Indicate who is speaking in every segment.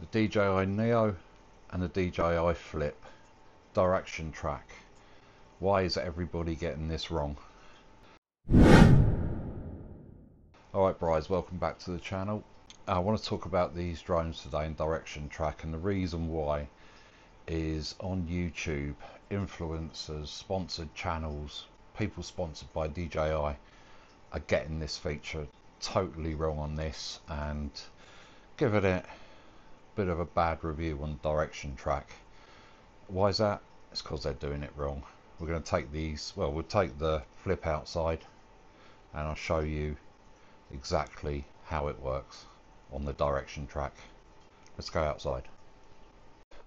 Speaker 1: the DJI Neo and the DJI Flip direction track. Why is everybody getting this wrong? Alright Bryce, welcome back to the channel. I want to talk about these drones today and direction track and the reason why is on YouTube, influencers, sponsored channels, people sponsored by DJI are getting this feature totally wrong on this and giving it bit of a bad review on direction track. Why is that? It's because they're doing it wrong. We're going to take these, well, we'll take the flip outside and I'll show you exactly how it works on the direction track. Let's go outside.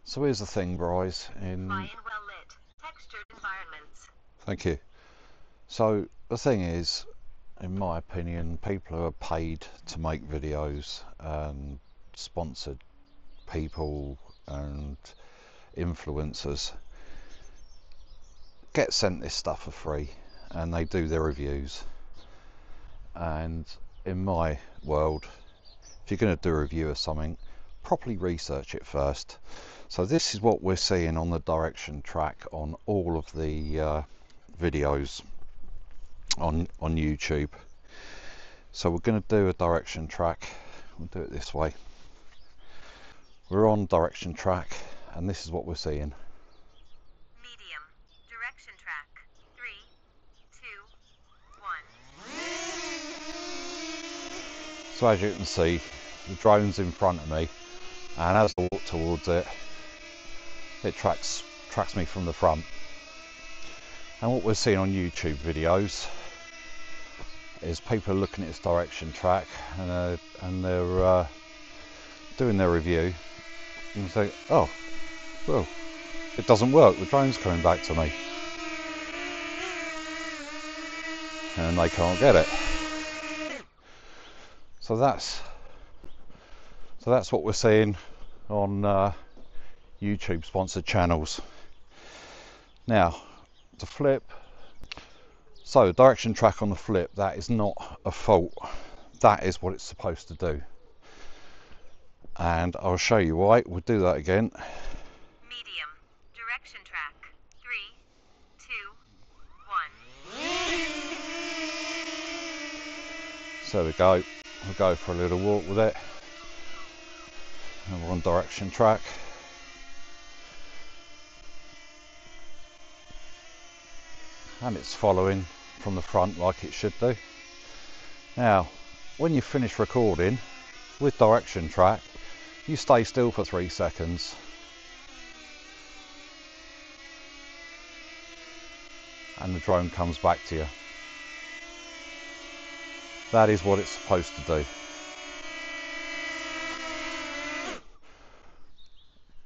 Speaker 1: So here's the thing, Bryce. In my well lit textured environments, Thank you. So the thing is, in my opinion, people who are paid to make videos and sponsored people and influencers get sent this stuff for free and they do their reviews. And in my world if you're going to do a review of something properly research it first. So this is what we're seeing on the direction track on all of the uh, videos on on YouTube. So we're going to do a direction track. We'll do it this way we're on direction track and this is what we're seeing.
Speaker 2: Medium, direction track, three, two,
Speaker 1: one. So as you can see, the drone's in front of me and as I walk towards it, it tracks, tracks me from the front. And what we're seeing on YouTube videos is people looking at this direction track and, uh, and they're uh, doing their review and say, oh, well, it doesn't work, the drone's coming back to me. And they can't get it. So that's so that's what we're seeing on uh, YouTube sponsored channels. Now, the flip, so direction track on the flip, that is not a fault. That is what it's supposed to do and I'll show you why. We'll do that again.
Speaker 2: Medium, direction track, three, two, one.
Speaker 1: So we go. We'll go for a little walk with it. And we're on direction track. And it's following from the front like it should do. Now, when you finish recording with direction track, you stay still for three seconds and the drone comes back to you. That is what it's supposed to do.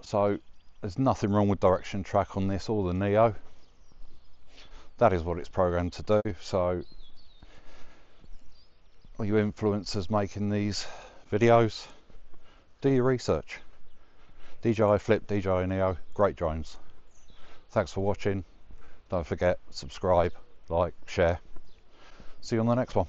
Speaker 1: So there's nothing wrong with direction track on this or the Neo. That is what it's programmed to do. So are you influencers making these videos? Do your research. DJI Flip, DJI Neo, great drones. Thanks for watching. Don't forget, subscribe, like, share. See you on the next one.